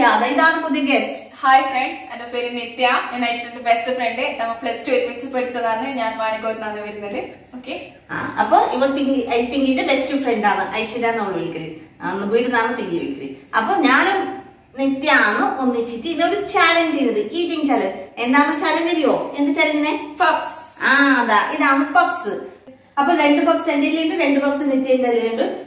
നിത്യ. ഇതാണ് പുതിയ guest hi friends എന്റെ പേര് നിത്യ. ഞാൻ ഐശ്വരന്റെ ബെസ്റ്റ് ഫ്രണ്ട് നമ്മൾ പ്ലസ് ടു ഒരുമിച്ച് പഠിച്ചതാണ്. ഞാൻ മാണിക്കോത്താണ് വരുന്നത്. ഓക്കെ അപ്പൊ ഇവൾ പിങ്കി പിങ്കിന്റെ ബെസ്റ്റ് ഫ്രണ്ട് ആണ്. ഐശ്വര്യ നമ്മൾ വിളിക്കൽ. അന്ന് വീട്ടിൽ നിന്നാണ് പിങ്കി വിളിക്കൽ. അപ്പൊ ഞാനും നിത്യ ആണ് ഒന്നിച്ചിട്ട് ഇതൊരു ചാലഞ്ച് ചെയ്തത്. ഈറ്റിംഗ് ചാലഞ്ച് എന്താണ് ചാലഞ്ച് അറിയോ എന്ത് ചാലഞ്ചിനെ പപ്സ് ആ അതാ. ഇതാണ് പപ്സ് അപ്പൊ രണ്ട് ബോക്സ് എന്റെ ഉണ്ട് രണ്ട് ബോക്സ് നിത്യന്റെ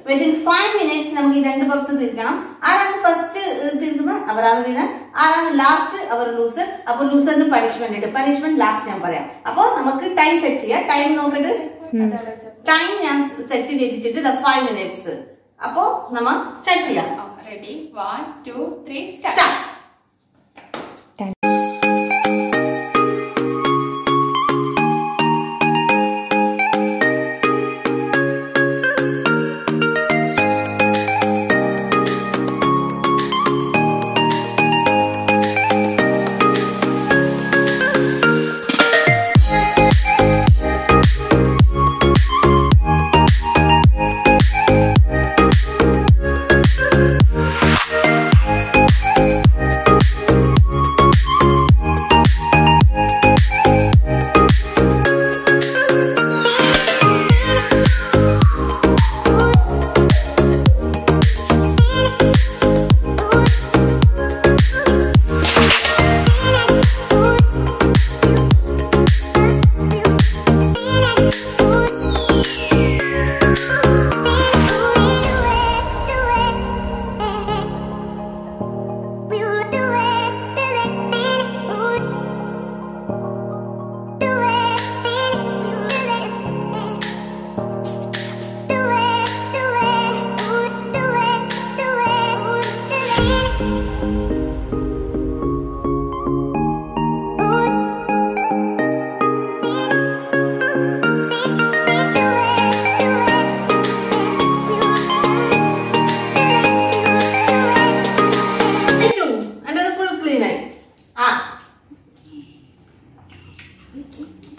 വിത്തിൻ ഫൈവ് മിനിറ്റ്സ് നമുക്ക് ഈ രണ്ട് ബോക്സ് തിരിക്കണം. ആരാണ് ഫസ്റ്റ് തിരിക്കുന്നത് അവരാണ് വീണ ആരാണ് ലാസ്റ്റ് അവർ ലൂസർ അപ്പൊ ലൂസറിന് പണിഷ്മെന്റ് ഉണ്ട്. പണിഷ്മെന്റ് ലാസ്റ്റ് ഞാൻ പറയാം. അപ്പൊ നമുക്ക് ടൈം സെറ്റ് ചെയ്യാം. ടൈം നോക്കിട്ട് ടൈം ഞാൻ സെറ്റ് ചെയ്തിട്ട് ഫൈവ് മിനിറ്റ്സ് അപ്പോ നമ്മ സ്റ്റാർട്ട് ചെയ്യാം. Ready one two three start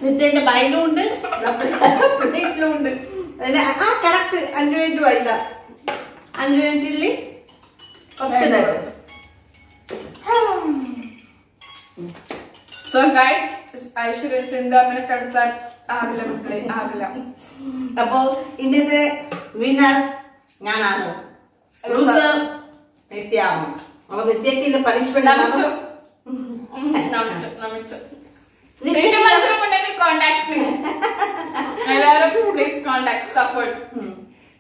നിത്യന്റെ ബൈലും ഉണ്ട് പ്ലേറ്റിലും ഉണ്ട് ആ കറക്റ്റ് അഞ്ചു മിനിറ്റ് വൈകില്ല അഞ്ചു കുറച്ച് നേരം സോ ഗൈസ് ഐശ്വര്യ സിന്ധു അങ്ങനെ കടുത്താൻ ആവില്ല മക്കളെ ആവില്ല അപ്പോ ഇന്നത്തെ വിന്നർ ഞാനാണ്. ലൂസർ നിത്യാണ് അപ്പൊ നിത്യക്കില്ല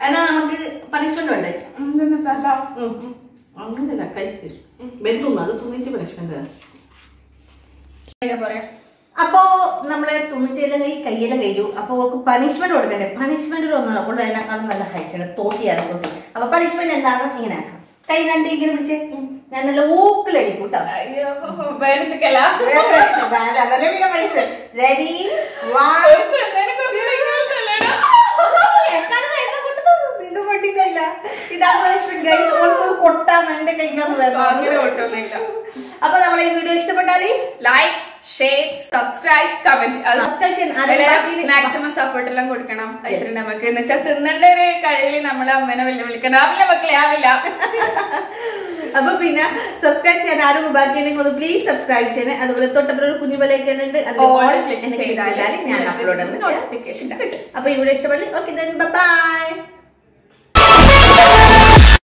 എന്നാ നമുക്ക് പണിഷ്മെന്റ് വേണ്ടേ? തല ഉം. അങ്ങനെയല്ല കൈക്ക്. വെന്തുന്നു അത് തുന്നിച്ച് പണിഷ്മെന്റ് പറയാം അപ്പോ നമ്മളെ തുണിച്ചെല്ലാം കൈ കയ്യെല്ലാം കഴിഞ്ഞു അപ്പൊ അവർക്ക് പണിഷ്മെന്റ് കൊടുക്കണ്ടേ? പണിഷ്മെന്റ് ഒന്നും അപ്പോൾ അതിനേക്കാളും നല്ല ഹൈറ്റ് തോട്ടി തോട്ടിയാണ് തോട്ടി. അപ്പൊ പണിഷ്മെന്റ് എന്താണ് ഇങ്ങനെ ആക്കാം. കൈ കണ്ടി ഇങ്ങനെ പിടിച്ച്. ഞാൻ നല്ല ഊക്കിലടിക്കും കേട്ടോ പണിഷ്മെന്റ് റെഡി വൺ ഇതാണ് ഗൈസ് കൊട്ടാന്ന് എന്റെ കൈക്കാന്ന് അപ്പൊ നമ്മളെ ഈ വീഡിയോ ഇഷ്ടപ്പെട്ടാൽ like share subscribe comment maximum support എല്ലാം കൊടുക്കണം. ഐശ്വര്യ നമുക്ക് എന്ന് വെച്ചാൽ തിന്നേണ്ട ഒരു കഴിവിൽ നമ്മളെ അമ്മേനെ വെല്ലുവിളിക്കണം. ആവില്ല മക്കളെ ആവില്ല. അപ്പൊ പിന്നെ സബ്സ്ക്രൈബ് ചെയ്യാൻ ആരും ബാക്കിയുണ്ടെങ്കിൽ ഒന്ന് പ്ലീസ് സബ്സ്ക്രൈബ് ചെയ്യണേ. അതുപോലെ തൊട്ടപ്പുറം കുഞ്ഞു ബെലൈക്കൻ ഉണ്ട് അതുപോലെ ചെയ്താൽ ഞാൻ അപ്ലോഡ് നോട്ടിഫിക്കേഷൻ അപ്പൊ ഇവിടെ ഇഷ്ടപ്പെടില്ല ഓക്കെ ബൈ Yeah.